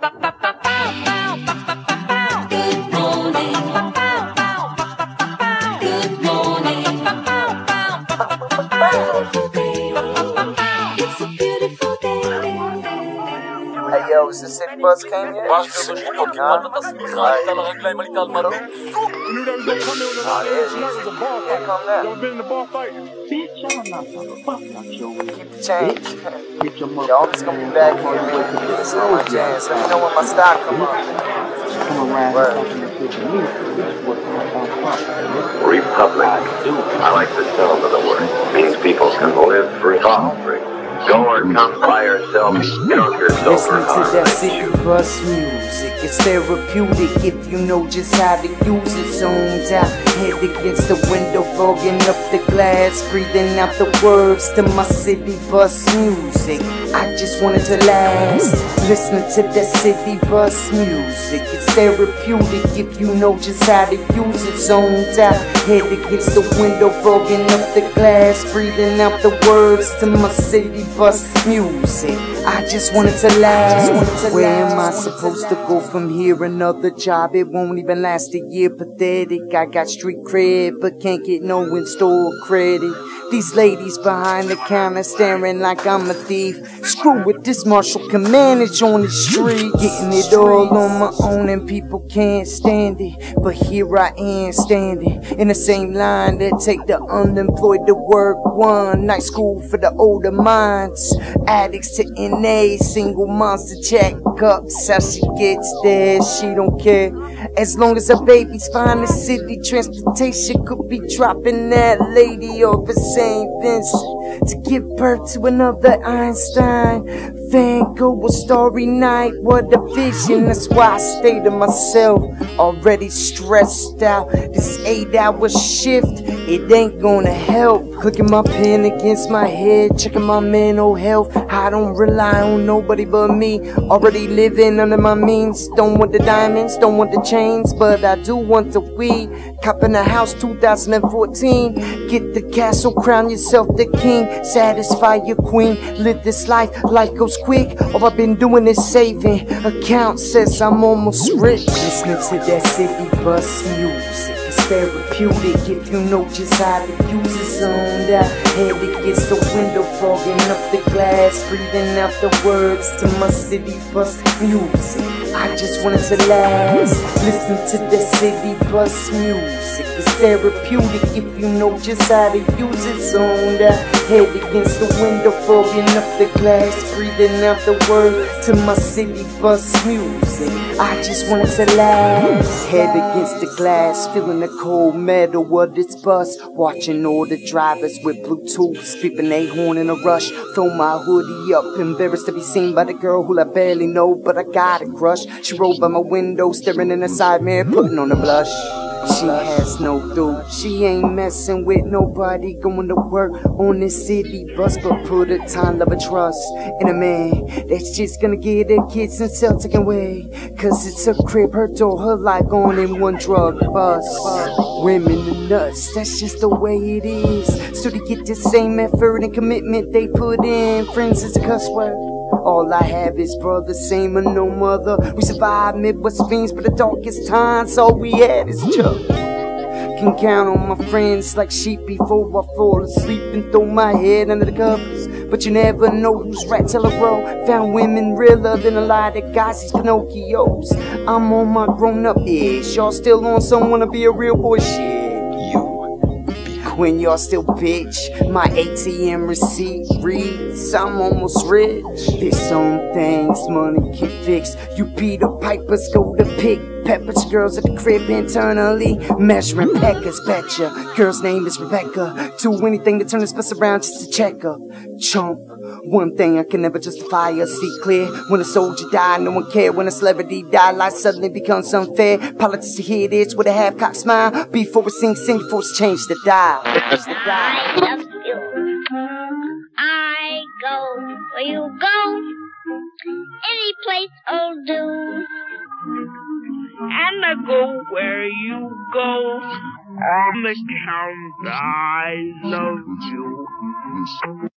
Hey yo, ever been in a bar fight? Bitch, I'm not gonna fuck out your Keep the change. Get your Yo, I'm just gonna be back here, man. This is my jams. Let me know when my stock come up. Come around Word. talking to bitch me. This is what I'm about Republic. I like the sound of the word. Means people can live free, talk free, go or come by yourself, drunk or sober. Listen to that city bus music. It's therapeutic if you know just how to use it. Zoomed out, head against the window, fogging up the glass, breathing out the words to my city bus music. I just wanted to last. Listening to that city bus music. It's therapeutic if you know just how to use it. Zoned out, head against the window, fogging up the glass, breathing out the words to my city bus music. I just wanted to last. Where am I supposed to go from here? Another job, it won't even last a year. Pathetic. I got street cred, but can't get no in-store credit. These ladies behind the counter staring like I'm a thief. Screw with this Marshall can manage on the street. Getting it all on my own and people can't stand it. But here I am standing in the same line that take the unemployed to work. One night school for the older minds. Addicts to NA, single moms to check ups. How she gets there, she don't care. As long as her baby's fine, the city transportation could be dropping that lady at St. Vincent to give birth to another Einstein. Van Gogh, a starry night, what a vision. That's why I stay to myself, already stressed out. This eight hour shift, it ain't gonna help. Clicking my pen against my head, checking my mental health. I don't rely on nobody but me. Already living under my means. Don't want the diamonds, don't want the chains, but I do want the weed. Copping a house 2014. Get the castle, crown yourself the king. Satisfy your queen. Live this life, life goes quick. All I've been doing is saving. Account says I'm almost rich. Listening to that city bus music. Therapeutic if you know just how to use it. Zoned out, head against the window, fogging up the glass, breathing out the words to my city bus music. I just wanted to last. Listen to the city bus music. It's therapeutic if you know just how to use it. Zoned out, head against the window, fogging up the glass, breathing out the words to my city bus music. I just wanted to last. Head against the glass, feeling the cold metal of this bus. Watching all the drivers with Bluetooth, beeping they horn in a rush. Throw my hoodie up, embarrassed to be seen by the girl who I barely know, but I got a crush. She rolled by my window, staring in the side mirror, putting on a blush. She has no dude. She ain't messing with nobody going to work on this city bus, but put a time, love, and trust in a man that's just gonna get her kids and sell taken away. Cause it's a crib, her door, her life gone in one drug bus. Women are nuts, that's just the way it is. So to get the same effort and commitment they put in, friends is a cuss word. All I have is brother, same or no mother. We survived Midwest fiends, but the darkest times, all we had is Chuck. Can count on my friends like sheep before I fall asleep and throw my head under the covers. But you never know who's rat till a bro. Found women realer than a lot of guys, these Pinocchios. I'm on my grown up ish. Y'all still on some wanna be a real boy shit. You when y'all still bitch. My ATM receipt reads, I'm almost rich. There's some things money can fix. You beat the pipers, go to pick peppers. Girls at the crib internally measuring peckers. Betcha, girl's name is Rebecca. Do anything to turn this bus around just to check her. Chump. One thing I can never justify or see clear. When a soldier die, no one care. When a celebrity die, life suddenly becomes unfair. Politics to hear this with a half-cocked smile. Before it sinks in, before it's changed the dial. Change the dial. Where you go. Any place will do. And I go where you go. On the count, I love you.